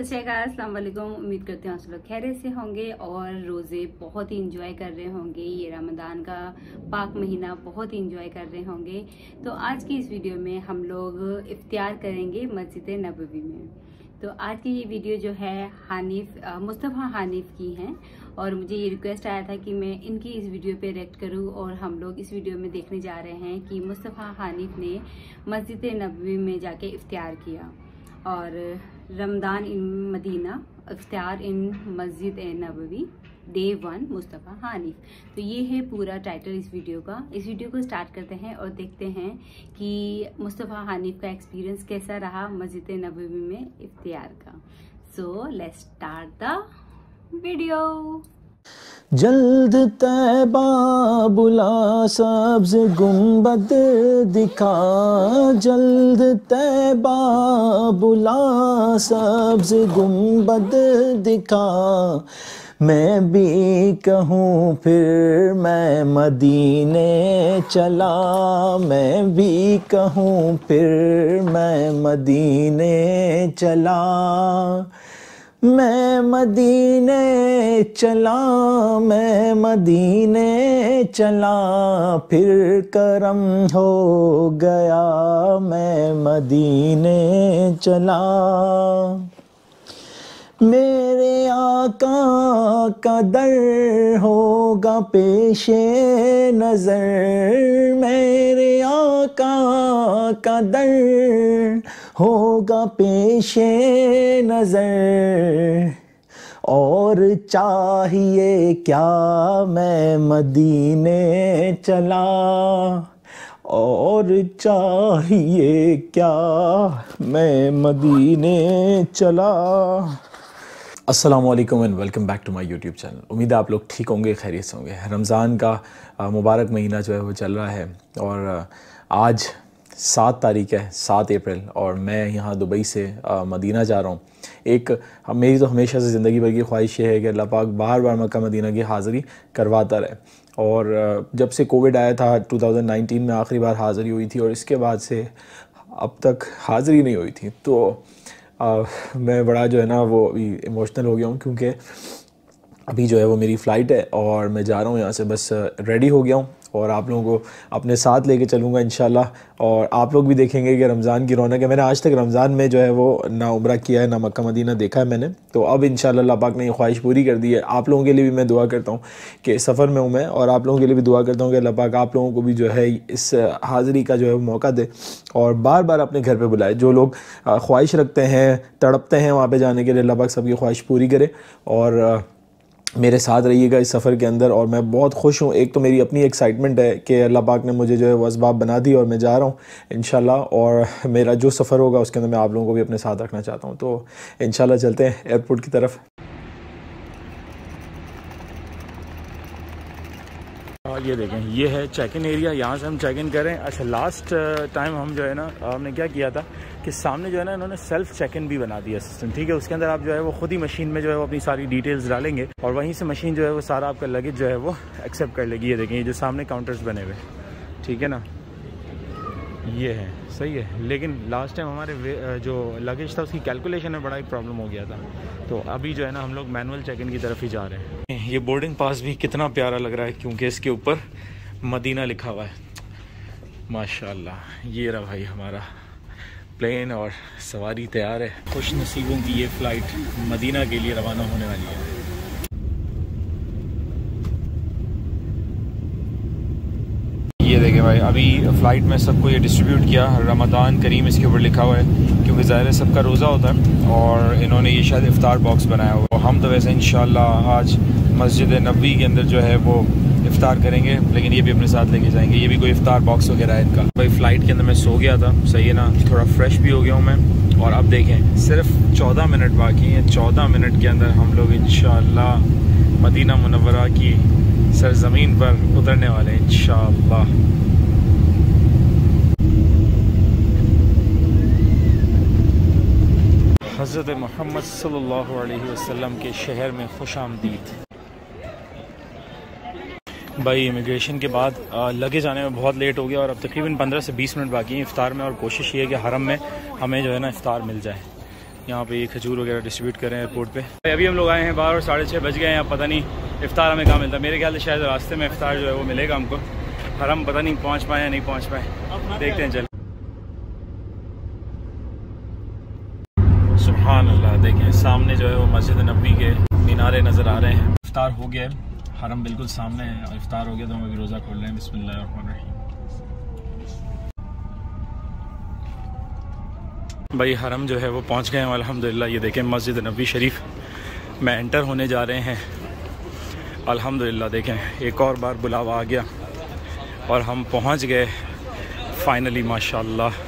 अस्सलाम उम्मीद करते हैं आप सब लोग खैरियत से होंगे और रोज़े बहुत ही इंजॉय कर रहे होंगे। ये रमज़ान का पाक महीना बहुत ही इंजॉय कर रहे होंगे। तो आज की इस वीडियो में हम लोग इफ्तियार करेंगे मस्जिद नबवी में। तो आज की ये वीडियो जो है हानिफ मुस्तफ़ा हानिफ की हैं और मुझे ये रिक्वेस्ट आया था कि मैं इनकी इस वीडियो पे रिएक्ट करूँ और हम लोग इस वीडियो में देखने जा रहे हैं कि मुस्तफ़ा हानिफ ने मस्जिद नबवी में जाके इफ्तियार किया। और रमदान इन मदीना अख्तियार इन मस्जिद ए नबवी डे वन मुस्तफ़ा हानिफ। तो ये है पूरा टाइटल इस वीडियो का। इस वीडियो को स्टार्ट करते हैं और देखते हैं कि मुस्तफ़ा हानिफ का एक्सपीरियंस कैसा रहा मस्जिद नबवी में इफ्तियार का। So let's start the video जल्द तैबा बुला, सब्ज गुंबद दिखा। जल्द तैबा बुला, सब्ज गुंबद दिखा। मैं भी कहूँ, फिर मैं मदीने चला। मैं भी कहूँ, फिर मैं मदीने चला। मैं मदीने चला, मैं मदीने चला, फिर करम हो गया, मैं मदीने चला। मेरे आका का दर होगा पेशे नज़र, मेरे आका का दर होगा पेशे नज़र। और चाहिए क्या मैं मदीने चला? और चाहिए क्या मैं मदीने चला? अस्सलाम वालेकुम and welcome back to my YouTube channel उम्मीद है आप लोग ठीक होंगे, खैरियत से होंगे। रमज़ान का मुबारक महीना जो है वो चल रहा है। और आज सात तारीख है सात अप्रैल और मैं यहाँ दुबई से मदीना जा रहा हूँ। एक मेरी तो हमेशा से ज़िंदगी भर की ख्वाहिश ये है कि अल्लाह पाक बार बार मक्का मदीना की हाज़िरी करवाता रहे। और जब से कोविड आया था 2019 में आखिरी बार हाज़िरी हुई थी और इसके बाद से अब तक हाज़िरी नहीं हुई थी तो आ, मैं बड़ा जो है ना वो अभी इमोशनल हो गया हूँ क्योंकि अभी जो है वो मेरी फ़्लाइट है और मैं जा रहा हूँ यहाँ से बस रेडी हो गया हूँ। और आप लोगों को अपने साथ लेके चलूँगा इन और आप लोग भी देखेंगे कि रमज़ान की रौनक है। मैंने आज तक रमज़ान में जो है वो ना उम्र किया है, ना मक्का मदीना देखा है मैंने। तो अब इन अल्लाह पाक ने ये ख्वाहिश पूरी कर दी है। आप लोगों के लिए भी मैं दुआ करता हूँ कि सफ़र में हूँ मैं, और आप लोगों के लिए भी दुआ करता हूँ कि अल्लाह पाक आप लोगों को भी जो है इस हाज़िरी का जो है मौका दे और बार बार अपने घर पर बुलाए। जो लोग ख्वाहिश रखते हैं, तड़पते हैं वहाँ पर जाने के लिए, अल्लाह पाक सबकी ख्वाहिश पूरी करे। और मेरे साथ रहिएगा इस सफ़र के अंदर और मैं बहुत खुश हूँ। एक तो मेरी अपनी एक्साइटमेंट है कि अल्लाह पाक ने मुझे जो है वो इसबाब बना दी और मैं जा रहा हूँ इन और मेरा जो सफ़र होगा उसके अंदर मैं आप लोगों को भी अपने साथ रखना चाहता हूँ। तो इन चलते हैं एयरपोर्ट की तरफ़। ये देखें, ये है चेक इन एरिया यहाँ से हम चेक इन करें। अच्छा लास्ट टाइम हम जो है ना, हमने क्या किया था कि सामने जो है ना, इन्होंने सेल्फ चेक इन भी बना दिया सिस्टम ठीक है? उसके अंदर आप जो है, वो खुद ही मशीन में जो है, वो अपनी सारी डिटेल्स डालेंगे और वहीं से मशीन जो है, वो सारा आपका लगेज जो है, वो एक्सेप्ट कर लेगी। ये देखें, ये जो सामने काउंटर्स बने हुए, ठीक है ना? ये है, सही है। लेकिन लास्ट टाइम हमारे जो लगेज था, उसकी कैलकुलेशन में बड़ा ही प्रॉब्लम हो गया था। तो अभी जो है ना, हम लोग मैनुअल चेक इन की तरफ़ ही जा रहे हैं। ये बोर्डिंग पास भी कितना प्यारा लग रहा है, क्योंकि इसके ऊपर मदीना लिखा हुआ है। माशाल्लाह, ये रहा भाई हमारा प्लेन और सवारी तैयार है। खुश नसीबों की ये फ़्लाइट मदीना के लिए रवाना होने वाली है। देखें भाई। अभी फ़्लाइट में सबको ये डिस्ट्रीब्यूट किया रमदान करीम इसके ऊपर लिखा हुआ है, क्योंकि ज़ाहिर सबका रोज़ा होता है, और इन्होंने ये शायद इफ्तार बॉक्स बनाया हुआ हम तो वैसे इन आज मस्जिद नबी के अंदर जो है वो इफ्तार करेंगे, लेकिन ये भी अपने साथ लेके जाएँगे। ये भी कोई इफ्तार बॉक्स वगैरह है इनका। भाई फ़्लाइट के अंदर मैं सो गया था, सही है ना? थोड़ा फ्रेश भी हो गया हूँ मैं, और अब देखें, सिर्फ़ चौदह मिनट बाकी हैं। चौदह मिनट के अंदर हम लोग इन मदीना मनवरा की सरजमीन पर उतरने वाले हैं इन हज़रत मोहम्मद सल्लल्लाहु अलैहि वसल्लम के शहर में खुश आमदीद भाई इमिग्रेशन के बाद लगे जाने में बहुत लेट हो गया और अब तकरीबन 15 से 20 मिनट बाकी हैं इफ़ार में और कोशिश ये है कि हरम में हमें जो है ना इफ़ार मिल जाए। यहाँ पे ये खजूर वगैरह डिस्ट्रीब्यूट कर रहे हैं एयरपोर्ट पे। अभी हम लोग आए हैं बारह और साढ़े छः बज गए हैं पता नहीं इफ्तार हमें कहाँ मिलता है। मेरे ख्याल से शायद रास्ते में इफ्तार जो है वो मिलेगा हमको। और हम पता नहीं पहुँच पाए या नहीं पहुँच पाए। देखते हैं, चल। सुबहान अल्लाह देखें, सामने जो है वो मस्जिद नबी के मीनारे नज़र आ रहे हैं। इफ्तार हो गया हरम बिल्कुल सामने है, और इफ्तार हो गया तो हम अभी रोज़ा खोल रहे हैं। बिस्मिल्लाह भाई, हरम जो है वो पहुँच गए हैं अल्हम्दुलिल्लाह, ये देखें, मस्जिद नबी शरीफ में एंटर होने जा रहे हैं। अल्हम्दुलिल्लाह, देखें, एक और बार बुलावा आ गया, और हम पहुँच गए फाइनली माशाल्लाह।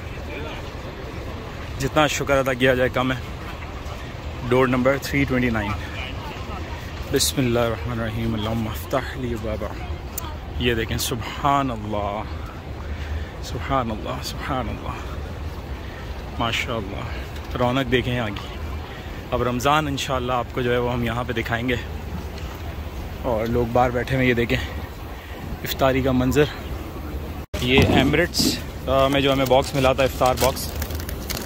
जितना शुक्र अदा किया जाए, कम है। डोर नंबर 329 बिस्मिल्लाहिर्रहमानिर्रहीम अल्लाहुम्मा बाबा ये देखें सुबहान अल्लाह सुबहान अल्लाह सुबहान अल्लाह माशाल्लाह। रौनक देखें की अब रमज़ान इन आपको जो है वो हम यहाँ पे दिखाएँगे। और लोग बाहर बैठे हुए ये देखें। इफ्तारी का मंज़र। ये एमरेट्स में जो हमें बॉक्स मिला था, इफ्तार बॉक्स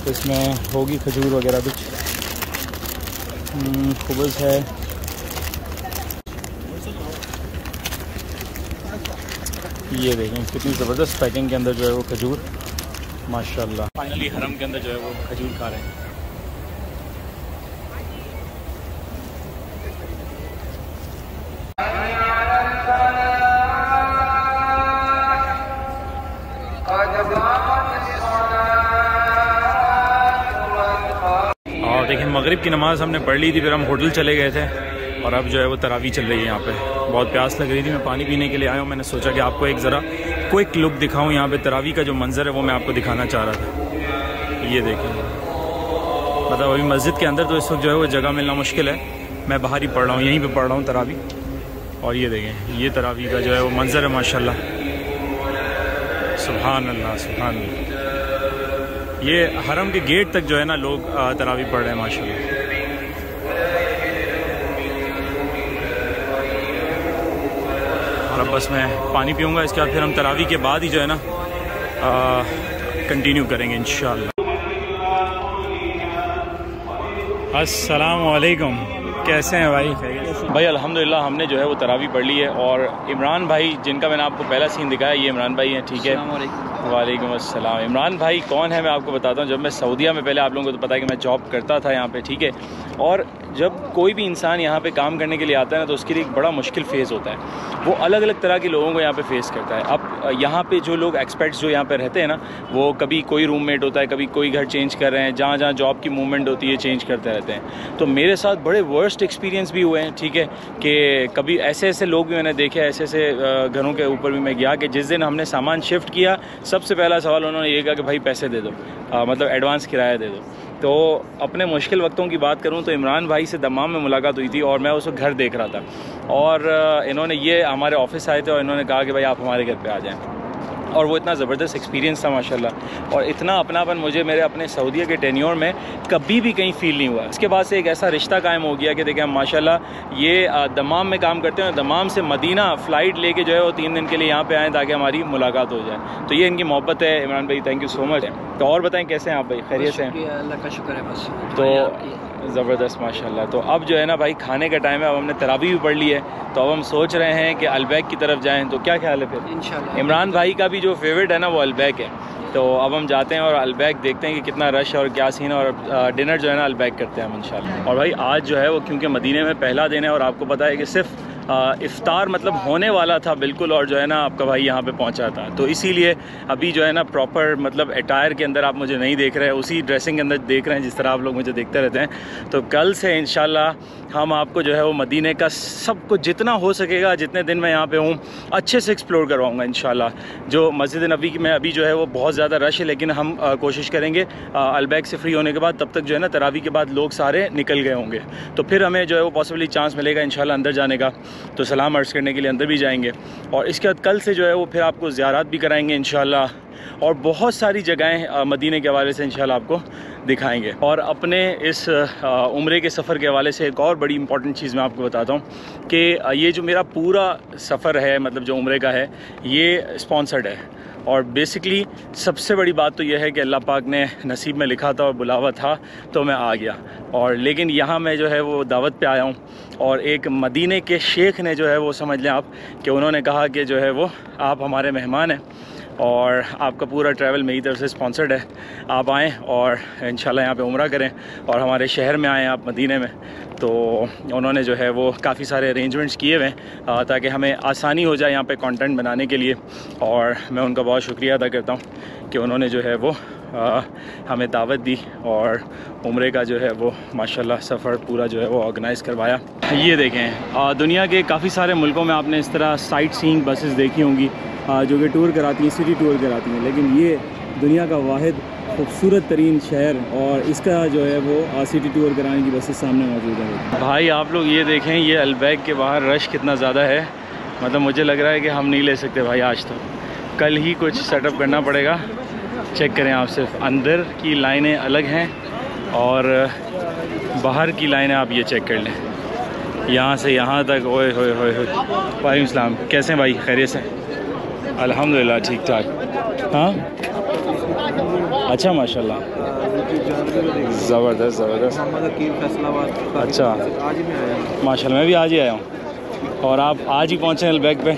तो इसमें होगी खजूर वगैरह कुछ। हम्म, है। ये देखें कितनी ज़बरदस्त पैकिंग के अंदर जो है वो खजूर माशाल्लाह। फाइनली हरम के अंदर जो है वो खजूर खा रहे हैं। मगरिब की नमाज़ हमने पढ़ ली थी, फिर हम होटल चले गए थे। और अब जो है वो तरावी चल रही है यहाँ पे। बहुत प्यास लग रही थी, मैं पानी पीने के लिए आया हूँ। मैंने सोचा कि आपको एक ज़रा क्विक लुक दिखाऊँ यहाँ पे। तरावी का जो मंज़र है, वो मैं आपको दिखाना चाह रहा था। ये देखें मतलब अभी मस्जिद के अंदर तो इस वक्त जो है वो जगह मिलना मुश्किल है। मैं बाहर ही पढ़ रहा हूँ, यहीं पर पढ़ रहा हूँ तरावी। और ये देखें ये तरावी का जो है वो मंज़र है माशा सुबहान अल्लाह सुबहान ये हरम के गेट तक जो है ना लोग तरावी पढ़ रहे हैं माशा और अब बस मैं पानी पीऊँगा इसके बाद फिर हम तरावी के बाद ही जो है ना कंटिन्यू करेंगे इन असलकुम कैसे हैं भाई? भाई अल्हम्दुलिल्लाह हमने जो है वो तरावी पढ़ ली है और इमरान भाई जिनका मैंने आपको पहला सीन दिखाया ये इमरान भाई हैं ठीक है? वालेकुम अस्सलाम। इमरान भाई, कौन है? मैं आपको बताता हूँ, जब मैं सऊदीया में पहले आप लोगों को तो पता है कि मैं जॉब करता था यहाँ पे, ठीक है? और जब कोई भी इंसान यहाँ पे काम करने के लिए आता है ना तो उसके लिए एक बड़ा मुश्किल फ़ेज़ होता है। वो अलग अलग तरह के लोगों को यहाँ पे फेस करता है। अब यहाँ पे जो लोग एक्सपर्ट्स जो यहाँ पे रहते हैं ना, वो कभी कोई रूममेट होता है, कभी कोई घर चेंज कर रहे हैं जहाँ जहाँ जॉब की मूवमेंट होती है चेंज करते रहते हैं। तो मेरे साथ बड़े वर्स्ट एक्सपीरियंस भी हुए हैं, ठीक है, कि कभी ऐसे ऐसे लोग भी मैंने देखे ऐसे ऐसे घरों के ऊपर भी मैं गया कि जिस दिन हमने सामान शिफ्ट किया, सबसे पहला सवाल उन्होंने ये कहा कि, भाई, पैसे दे दो। मतलब एडवांस किराया दे दो। तो अपने मुश्किल वक्तों की बात करूँ तो इमरान भाई से दमाम में मुलाकात हुई थी और मैं उसे घर देख रहा था। और इन्होंने ये हमारे ऑफ़िस आए थे और इन्होंने कहा कि भाई आप हमारे घर पर आ जाएँ। और वो इतना ज़बरदस्त एक्सपीरियंस था माशाल्लाह। और इतना अपनापन मुझे मेरे अपने सऊदीया के टेन्योर में कभी भी कहीं फ़ील नहीं हुआ। इसके बाद से एक ऐसा रिश्ता कायम हो गया कि देखें हम माशाल्लाह ये दमाम में काम करते हैं और दमाम से मदीना फ़्लाइट लेके जो है वो तीन दिन के लिए यहाँ पर आएँ ताकि हमारी मुलाकात हो जाए। तो ये इनकी मोहब्बत है इमरान भाई थैंक यू सो मच तो और बताएँ कैसे हैं आप भाई? खैरियत से अल्लाह का शुक्र है बस। तो ज़बरदस्त माशाल्लाह। तो अब जो है ना भाई खाने का टाइम है अब हमने तरावी भी पढ़ ली है। तो अब हम सोच रहे हैं कि अलबैक की तरफ़ जाएँ। तो क्या ख्याल है फिर? इमरान भाई का भी जो फेवरेट है ना वो अलबैक है। तो अब हम जाते हैं और अलबैक देखते हैं कि कितना रश है और क्या सीन है और डिनर जो है ना अलबैक करते हैं हम इंशाल्लाह। और भाई आज जो है वो क्योंकि मदीने में पहला दिन है और आपको पता है कि सिर्फ़ इफ़ार मतलब होने वाला था बिल्कुल और जो है ना आपका भाई यहाँ पे पहुँचा था। तो इसीलिए अभी जो है ना प्रॉपर मतलब अटायर के अंदर आप मुझे नहीं देख रहे हैं उसी ड्रेसिंग के अंदर देख रहे हैं जिस तरह आप लोग मुझे देखते रहते हैं। तो कल से इन हम आपको जो है वो मदीने का सब कुछ जितना हो सकेगा, जितने दिन मैं यहाँ पर हूँ, अच्छे से एक्सप्लोर करवाऊँगा इन जो मस्जिद नबी में अभी जो है वो बहुत ज़्यादा रश है, लेकिन हम कोशिश करेंगे अलबैग से फ्री होने के बाद, तब तक जो है ना तरावी के बाद लोग सारे निकल गए होंगे। तो फिर हमें जो है वो पॉसिबली चांस मिलेगा इन अंदर जाने का। तो सलाम अर्ज़ करने के लिए अंदर भी जाएँगे। और इसके बाद कल से जो है वो फिर आपको ज़्यारत भी कराएँगे इन और बहुत सारी जगहें मदीने के हवाले से इन आपको दिखाएँगे। और अपने इस उम्र के सफ़र के हवाले से एक और बड़ी इंपॉर्टेंट चीज़ मैं आपको बताता हूँ कि ये जो मेरा पूरा सफ़र है मतलब जो उम्र का है, ये स्पॉन्सर्ड है। और बेसिकली सबसे बड़ी बात तो यह है कि अल्लाह पाक ने नसीब में लिखा था और बुलावा था तो मैं आ गया। और लेकिन यहाँ मैं जो है वो दावत पे आया हूँ। और एक मदीने के शेख ने जो है वो समझ लें आप कि उन्होंने कहा कि जो है वो, आप हमारे मेहमान हैं और आपका पूरा ट्रैवल मेरी तरफ़ से स्पॉन्सर्ड है। आप आएँ और इन यहाँ पर उम्र करें और हमारे शहर में आएँ आप मदीने में। तो उन्होंने जो है वो काफ़ी सारे अरेंजमेंट्स किए हुए हैं ताकि हमें आसानी हो जाए यहाँ पे कंटेंट बनाने के लिए। और मैं उनका बहुत शुक्रिया अदा करता हूँ कि उन्होंने जो है वो आ, हमें दावत दी और उम्र का जो है वो माशाल्लाह सफ़र पूरा जो है वो ऑर्गेनाइज़ करवाया। ये देखें आ, दुनिया के काफ़ी सारे मुल्कों में आपने इस तरह साइट सीइंग बसेस देखी होंगी जो कि टूर कराती हैं सिटी टूर कराती हैं लेकिन ये दुनिया का वाद खूबसूरत तरीन शहर और इसका जो है वो सिटी टूर कराने की बसेस सामने मौजूद है। भाई, आप लोग ये देखें, ये अलबैग के बाहर रश कितना ज़्यादा है। मतलब मुझे लग रहा है कि हम नहीं ले सकते भाई आज तो। कल ही कुछ सेटअप करना पड़ेगा। चेक करें आप सिर्फ़। अंदर की लाइनें अलग हैं और बाहर की लाइनें आप ये चेक कर लें। यहाँ से यहाँ तक, ओए, होए होए वालेकुम सलाम। कैसे हैं भाई? खैरियत से? अल्हम्दुलिल्लाह ठीक ठाक हाँ? अच्छा माशाल्लाह। ज़बरदस्त ज़बरदस्त। अच्छा। माशाल्लाह मैं भी आज ही आया हूँ। और आप आज ही पहुँचे अलबैग पे?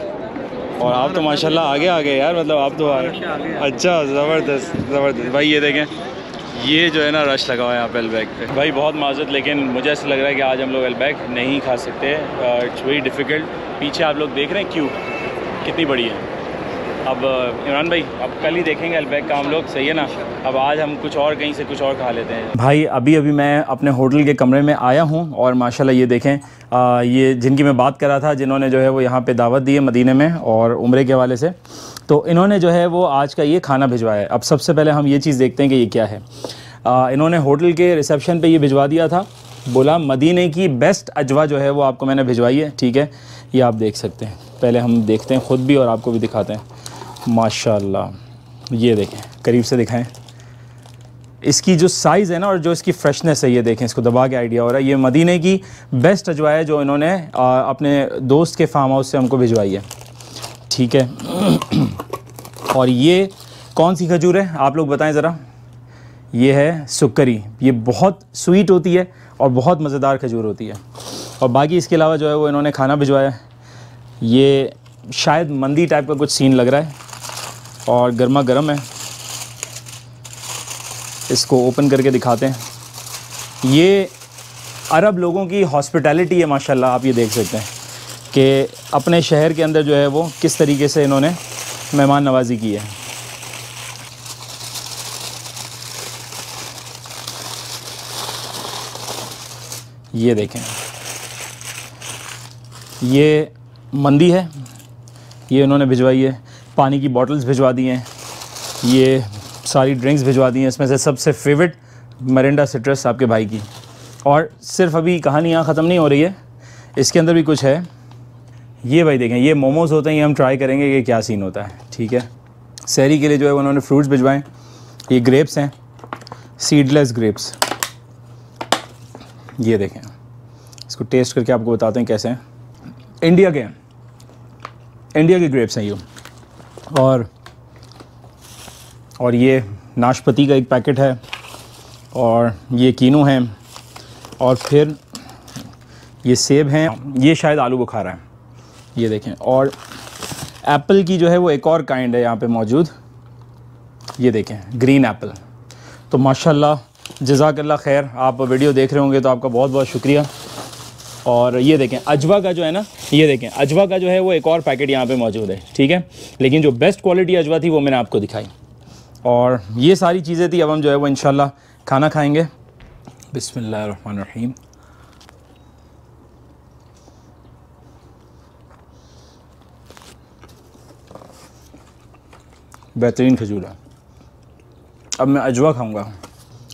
और आप तो माशाल्लाह आगे आ गए यार मतलब आप तो आगे अच्छा ज़बरदस्त ज़बरदस्त। भाई ये देखें ये जो है ना रश लगा हुआ है यहाँ पे अलबैग पे। भाई बहुत माजत लेकिन मुझे ऐसा लग रहा है कि आज हम लोग अलबैग नहीं खा सकते। इट्स वेरी डिफ़िकल्ट पीछे आप लोग देख रहे हैं क्यों कितनी बड़ी है। अब इमरान भाई अब कल ही देखेंगे अलबैग का हम लोग सही है ना? अब आज हम कुछ और कहीं से कुछ और खा लेते हैं। भाई अभी अभी मैं अपने होटल के कमरे में आया हूँ और माशाल्लाह ये देखें आ, ये जिनकी मैं बात कर रहा था जिन्होंने जो है वो यहाँ पे दावत दी है मदीने में और उम्र के हवाले से तो इन्होंने जो है वो आज का ये खाना भिजवाया है। अब सबसे पहले हम ये चीज़ देखते हैं कि ये क्या है। आ, इन्होंने होटल के रिसेप्शन पर ये भिजवा दिया था बोला मदीने की बेस्ट अजवा जो है वो आपको मैंने भिजवाई है ठीक है? ये आप देख सकते हैं। पहले हम देखते हैं ख़ुद भी और आपको भी दिखाते हैं। माशाल्लाह। ये देखें, करीब से दिखाएँ। इसकी जो साइज़ है ना और जो इसकी फ्रेशनेस है, ये देखें, इसको दबा के आइडिया हो रहा है। ये मदीने की बेस्ट अजवा है जो इन्होंने अपने दोस्त के फार्म हाउस से हमको भिजवाई है। ठीक है? और ये कौन सी खजूर है? आप लोग बताएँ ज़रा। ये है सुक्करी ये बहुत स्वीट होती है और बहुत मज़ेदार खजूर होती है। और बाकी इसके अलावा जो है वो इन्होंने खाना भिजवाया ये शायद मंदी टाइप का कुछ सीन लग रहा है। और गर्मा गर्म है। इसको ओपन करके दिखाते हैं। ये अरब लोगों की हॉस्पिटैलिटी है, माशाल्लाह, आप ये देख सकते हैं कि अपने शहर के अंदर जो है वो किस तरीके से इन्होंने मेहमान नवाजी की है। ये देखें। ये मंदी है, ये उन्होंने भिजवाई है। पानी की बॉटल्स भिजवा दी हैं। ये सारी ड्रिंक्स भिजवा दी हैं। इसमें से सबसे फेवरेट मरिंडा सिट्रस आपके भाई की। और सिर्फ़ अभी कहानी यहाँ ख़त्म नहीं हो रही है। इसके अंदर भी कुछ है। ये भाई देखें, ये मोमोज़ होते हैं, ये हम ट्राई करेंगे कि क्या सीन होता है, ठीक है? शहरी के लिए जो है उन्होंने फ्रूट्स भिजवाएँ। ये ग्रेप्स हैं। सीडलेस ग्रेप्स ये देखें। इसको टेस्ट करके आपको बताते हैं कैसे हैं। इंडिया के इंडिया के ग्रेप्स हैं ये। और और ये नाशपति का एक पैकेट है और ये कीनू है और फिर ये सेब हैं। ये शायद आलू बुखारा है। ये देखें, और एप्पल की जो है वो एक और काइंड है यहाँ पे मौजूद। ये देखें, ग्रीन एप्पल। तो माशाल्लाह जजाकल्ला खैर, आप वीडियो देख रहे होंगे तो आपका बहुत बहुत शुक्रिया। और ये देखें, अजवा का जो है ना ये देखें, अजवा का जो है वो एक और पैकेट यहाँ पे मौजूद है, ठीक है? लेकिन जो बेस्ट क्वालिटी अजवा थी वो मैंने आपको दिखाई। और ये सारी चीज़ें थी, अब हम जो है वो इन खाना खाएँगे। बिसमीम बेहतरीन खजूर है। अब मैं अजवा खाऊँगा।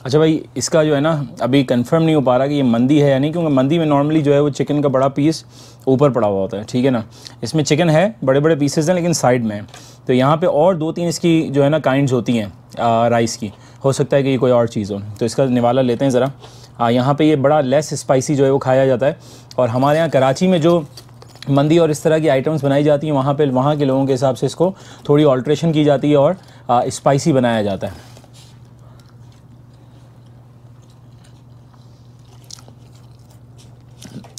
अच्छा भाई, इसका जो है ना, अभी कंफर्म नहीं हो पा रहा कि ये मंदी है या नहीं, क्योंकि मंदी में नॉर्मली जो है वो चिकन का बड़ा पीस ऊपर पड़ा हुआ होता है, ठीक है ना? इसमें चिकन है बड़े बड़े पीसेज हैं, लेकिन साइड में तो यहाँ पे और दो तीन इसकी जो है ना काइंड्स होती हैं राइस की। हो सकता है कि ये कोई और चीज़ हो। तो इसका निवाला लेते हैं ज़रा। यहाँ पे ये बड़ा लेस स्पाइसी जो है वो खाया जाता है। और हमारे यहाँ कराची में जो मंदी और इस तरह की आइटम्स बनाई जाती हैं, वहाँ पे, वहाँ के लोगों के हिसाब से इसको थोड़ी ऑल्ट्रेशन की जाती है और स्पाइसी बनाया जाता है।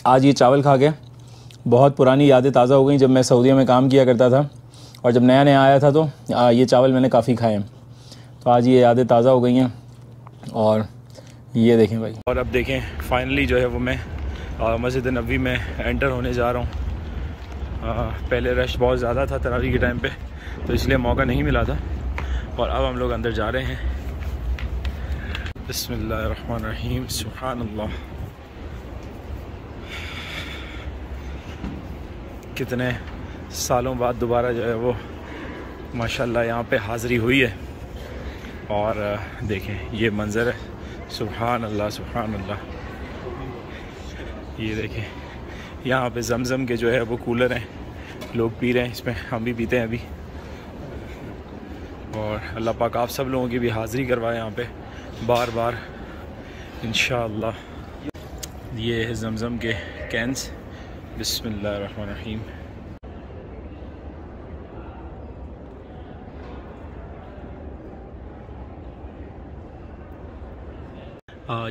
आज ये चावल खा के बहुत पुरानी यादें ताज़ा हो गई जब मैं सऊदीया में काम किया करता था और जब नया नया आया था तो आ, ये चावल मैंने काफ़ी खाए। तो आज ये यादें ताज़ा हो गई हैं और ये देखें भाई। और अब देखें फाइनली जो है वो मैं मस्जिद नबी में एंटर होने जा रहा हूँ। पहले रश बहुत ज़्यादा था तरावी के टाइम पे तो इसलिए मौका नहीं मिला था। और अब हम लोग अंदर जा रहे हैं। बसमीम सुबहान कितने सालों बाद दोबारा जो है वो, माशाल्लाह यहाँ पे हाज़िरी हुई है। और देखें, ये मंज़र है। सुबहान अल्लाह सुबहान अल्लाह ये देखें, यहाँ पे जमज़म के जो है वो कूलर हैं। लोग पी रहे हैं इसमें, हम भी पीते हैं अभी। और अल्लाह पाक आप सब लोगों की भी हाज़िरी करवाए यहाँ पे बार बार इन ये है जमज़म के कैंस। बिसमीम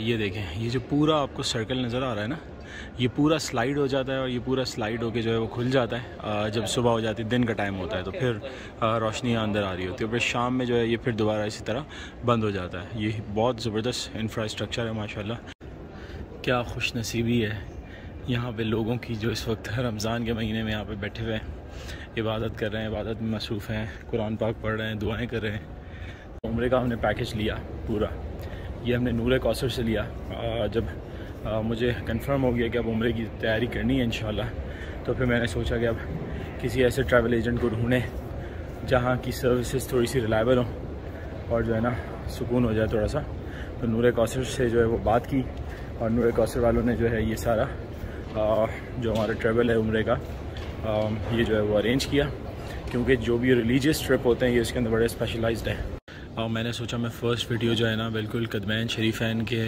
ये देखें, ये जो पूरा आपको सर्कल नज़र आ रहा है ना, ये पूरा स्लाइड हो जाता है और ये पूरा स्लाइड होके जो है वो खुल जाता है। जब सुबह हो जाती है, दिन का टाइम होता है तो फिर रोशनी अंदर आ रही होती है। फिर शाम में जो है, ये फिर दोबारा इसी तरह बंद हो जाता है। ये बहुत ज़बरदस्त इंफ्रास्ट्रक्चर है, माशाल्लाह। क्या खुश नसीबी है। यहाँ पे लोगों की जो इस वक्त रमज़ान के महीने में यहाँ पे बैठे हुए हैं, इबादत कर रहे हैं, इबादत में मसरूफ़ हैं, कुरान पाक पढ़ रहे हैं, दुआएँ कर रहे हैं। उम्र का हमने पैकेज लिया पूरा। ये हमने नूर कौसर से लिया। जब मुझे कंफर्म हो गया कि अब उम्र की तैयारी करनी है इन तो फिर मैंने सोचा कि अब किसी ऐसे ट्रैवल एजेंट को ढूँढें, जहाँ की सर्विसेज़ थोड़ी सी रिलायबल हों और जो है ना, सुकून हो जाए थोड़ा सा तो नूर कौसर से जो है वो बात की और नूर कौसर वालों ने जो है ये सारा जो हमारा ट्रैवल है उम्र का ये जो है वो अरेंज किया, क्योंकि जो भी रिलीजियस ट्रिप होते हैं, ये इसके अंदर बड़े स्पेशलाइज्ड हैं। और मैंने सोचा मैं फ़र्स्ट वीडियो जो है ना, बिल्कुल कदमैन शरीफैन के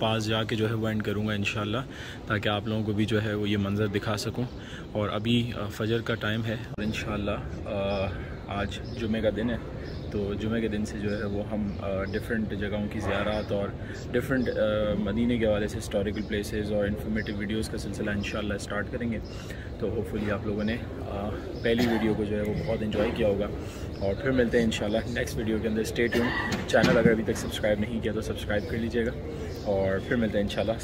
पास जाके जो है वो एंड करूँगा इन ताकि आप लोगों को भी जो है वो ये मंज़र दिखा सकूँ। और अभी फजर का टाइम है इन आज जुमे का दिन है। तो जुमे के दिन से जो है वो हम डिफरेंट जगहों की ज़्यारत और डिफरेंट मदीने के हवाले से हिस्टोरिकल प्लेसेस और इन्फॉर्मेटिव वीडियोस का सिलसिला इन स्टार्ट करेंगे। तो होपफुली आप लोगों ने पहली वीडियो को जो है वो बहुत इन्जॉय किया होगा। और फिर मिलते हैं इन नेक्स्ट वीडियो के अंदर। स्टेट चैनल अगर अभी तक सब्सक्राइब नहीं किया तो सब्सक्राइब कर लीजिएगा। और फिर मिलते हैं इन शाला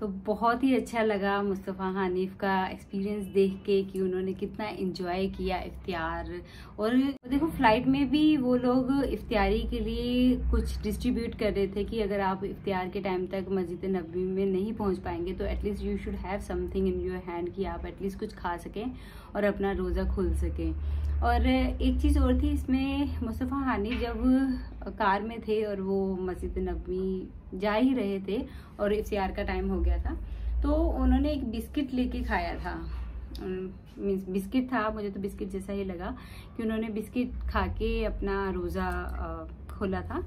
तो बहुत ही अच्छा लगा मुस्तफ़ा हानिफ का एक्सपीरियंस देख के कि उन्होंने कितना इन्जॉय किया इफ्तार और देखो फ़्लाइट में भी वो लोग इफ्तारी के लिए कुछ डिस्ट्रीब्यूट कर रहे थे कि अगर आप इफ्तार के टाइम तक मस्जिद नबी में नहीं पहुँच पाएँगे तो at least you should have something in your hand कि आप एटलीस्ट कुछ खा सकें और अपना रोज़ा खुल सकें। और एक चीज़ और थी, इसमें मुस्तफ़ा हानी जब कार में थे और वो मस्जिद नबी जा ही रहे थे और इफ्तार का टाइम हो गया था तो उन्होंने एक बिस्किट लेके खाया था। मीन्स बिस्किट था, मुझे तो बिस्किट जैसा ही लगा कि उन्होंने बिस्किट खा के अपना रोज़ा खोला था।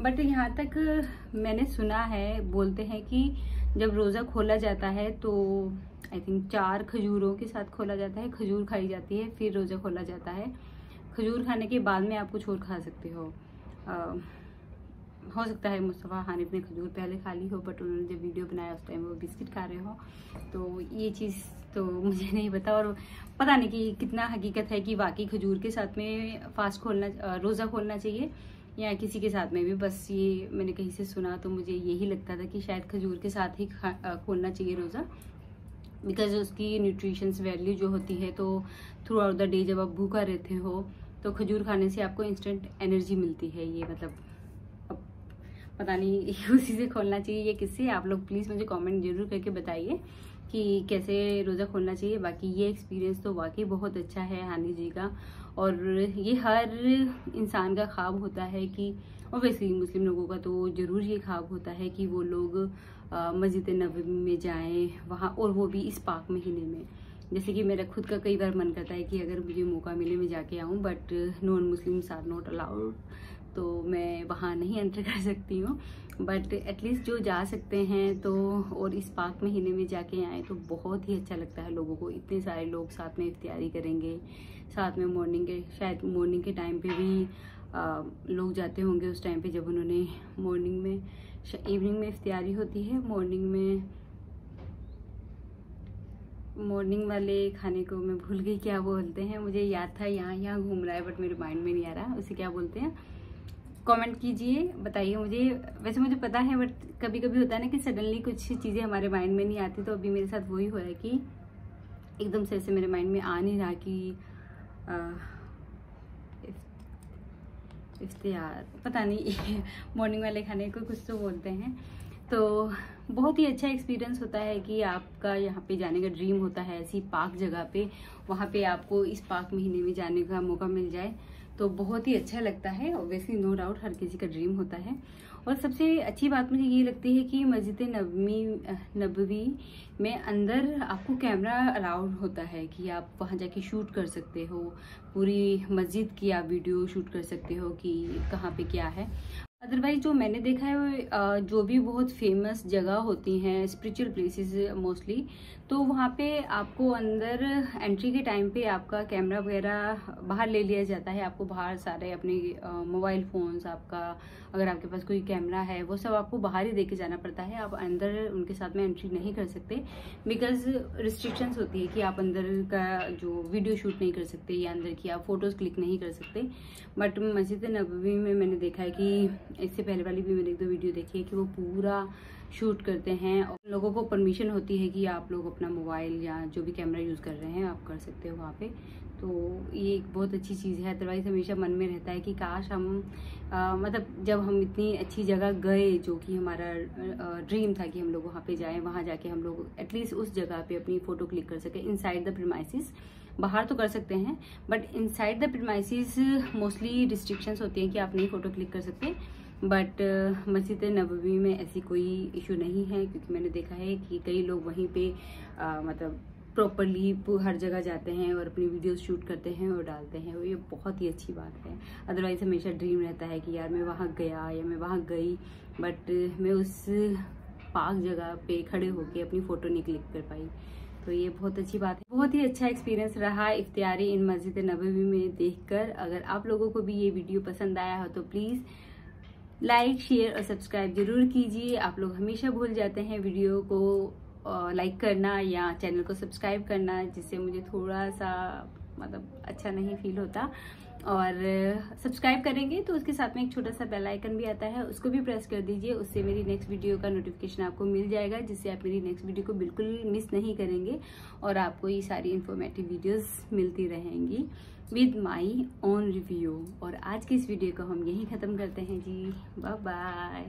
बट यहाँ तक मैंने सुना है, बोलते हैं कि जब रोज़ा खोला जाता है तो आई थिंक चार खजूरों के साथ खोला जाता है खजूर खाई जाती है फिर रोज़ा खोला जाता है। खजूर खाने के बाद में आप कुछ और खा सकते हो। आ, हो सकता है मुस्तफ़ा हानिफ ने खजूर पहले खा ली हो बट उन्होंने जब वीडियो बनाया उस टाइम वो बिस्किट खा रहे हो। तो ये चीज़ तो मुझे नहीं पता और पता नहीं कि कितना हकीकत है कि वाकई खजूर के साथ में फास्ट खोलना रोज़ा खोलना चाहिए या किसी के साथ में भी। बस ये मैंने कहीं से सुना तो मुझे यही लगता था कि शायद खजूर के साथ ही खोलना चाहिए रोज़ा। बिकॉज़ उसकी न्यूट्रिशंस वैल्यू जो होती है तो थ्रू आउट द डे जब आप भूखा रहते हो तो खजूर खाने से आपको इंस्टेंट एनर्जी मिलती है। ये मतलब अब पता नहीं उसी से खोलना चाहिए, ये किससे? आप लोग प्लीज़ मुझे कमेंट ज़रूर करके बताइए कि कैसे रोज़ा खोलना चाहिए। बाकी ये एक्सपीरियंस तो वाकई बहुत अच्छा है हानि जी का। और ये हर इंसान का ख्वाब होता है कि ही मुस्लिम लोगों का तो ज़रूर ये ख्वाब होता है कि वो लोग मस्जिद नबी में जाएँ, वहाँ और वो भी इस पाक महीने में। जैसे कि मेरा खुद का कई बार मन करता है कि अगर मुझे मौका मिले मैं जाके आऊँ but non Muslims are not allowed तो मैं वहाँ नहीं एंटर कर सकती हूँ। बट एटलीस्ट जो जा सकते हैं तो और इस पाक महीने में जाके आए तो बहुत ही अच्छा लगता है लोगों को। इतने सारे लोग साथ में इफ्तारी करेंगे। साथ में मॉर्निंग के शायद मॉर्निंग के टाइम पे भी आ, लोग जाते होंगे उस टाइम पे जब उन्होंने मॉर्निंग में इवनिंग में इफ्तारी होती है मॉर्निंग में मॉर्निंग वाले खाने को मैं भूल गई क्या बोलते हैं मुझे याद था यहाँ यहाँ घूम रहा है बट मेरे माइंड में नहीं आ रहा उसे क्या बोलते हैं? कमेंट कीजिए बताइए मुझे वैसे मुझे पता है बट कभी कभी होता है ना कि सडनली कुछ चीज़ें हमारे माइंड में नहीं आती तो अभी मेरे साथ वही हो रहा है कि एकदम से ऐसे मेरे माइंड में आ नहीं रहा कि इफ्तियार, पता नहीं मॉर्निंग वाले खाने को कुछ तो बोलते हैं। तो बहुत ही अच्छा एक्सपीरियंस होता है कि आपका यहाँ पे जाने का ड्रीम होता है, ऐसी पाक जगह पे, वहाँ पे आपको इस पाक महीने में जाने का मौका मिल जाए। तो बहुत ही अच्छा लगता है ऑब्वियसली नो डाउट हर किसी का ड्रीम होता है। और सबसे अच्छी बात मुझे ये लगती है कि मस्जिद नबी नबवी में अंदर आपको कैमरा अलाउड होता है कि आप वहाँ जाके शूट कर सकते हो। पूरी मस्जिद की आप वीडियो शूट कर सकते हो कि कहाँ पे क्या है। अदरवाइज़ जो मैंने देखा है जो भी बहुत फ़ेमस जगह होती हैं स्पिरिचुअल प्लेसेस मोस्टली तो वहाँ पे आपको अंदर एंट्री के टाइम पे आपका कैमरा वगैरह बाहर ले लिया जाता है। आपको बाहर सारे अपने मोबाइल फोन्स आपका अगर आपके पास कोई कैमरा है, वो सब आपको बाहर ही देके जाना पड़ता है। आप अंदर उनके साथ में एंट्री नहीं कर सकते। बिकॉज़ रिस्ट्रिक्शंस होती है कि आप अंदर का जो वीडियो शूट नहीं कर सकते या अंदर की आप फ़ोटोज़ क्लिक नहीं कर सकते। बट मस्जिद नबी में मैंने देखा है कि इससे पहले वाली भी मैंने एक दो वीडियो देखी है कि वो पूरा शूट करते हैं और लोगों को परमिशन होती है कि आप लोग अपना मोबाइल या जो भी कैमरा यूज़ कर रहे हैं आप कर सकते हो वहाँ पे। तो ये एक बहुत अच्छी चीज़ है। अदरवाइज़ हमेशा मन में रहता है कि काश हम आ, मतलब जब हम इतनी अच्छी जगह गए जो कि हमारा ड्रीम था कि हम लोग वहाँ पे जाएँ वहाँ जाके हम लोग एटलीस्ट उस जगह पे अपनी फ़ोटो क्लिक कर सके। इनसाइड द प्रमाइसिस बाहर तो कर सकते हैं but inside the premises mostly restrictions होती हैं कि आप नहीं फ़ोटो क्लिक कर सकते। बट uh, मस्जिद नबवी में ऐसी कोई इशू नहीं है क्योंकि मैंने देखा है कि कई लोग वहीं पे आ, मतलब प्रॉपरली हर जगह जाते हैं और अपनी वीडियोस शूट करते हैं और डालते हैं और ये बहुत ही अच्छी बात है। अदरवाइज़ हमेशा ड्रीम रहता है कि यार मैं वहाँ गया या मैं वहाँ गई बट मैं उस पाक जगह पे खड़े होके अपनी फ़ोटो नहीं क्लिक कर पाई। तो ये बहुत अच्छी बात है। बहुत ही अच्छा एक्सपीरियंस रहा इफ्तारी इन मस्जिद नबवी में देखकर। अगर आप लोगों को भी ये वीडियो पसंद आया हो तो प्लीज़ लाइक, शेयर और सब्सक्राइब ज़रूर कीजिए। आप लोग हमेशा भूल जाते हैं वीडियो को लाइक करना या चैनल को सब्सक्राइब करना, जिससे मुझे थोड़ा सा मतलब अच्छा नहीं फील होता। और सब्सक्राइब करेंगे तो उसके साथ में एक छोटा सा बेल आइकन भी आता है, उसको भी प्रेस कर दीजिए। उससे मेरी नेक्स्ट वीडियो का नोटिफिकेशन आपको मिल जाएगा, जिससे आप मेरी नेक्स्ट वीडियो को बिल्कुल मिस नहीं करेंगे और आपको ये सारी इन्फॉर्मेटिव वीडियोस मिलती रहेंगी। विद माई ओन रिव्यू और आज के इस वीडियो को हम यहीं ख़त्म करते हैं जी। Bye bye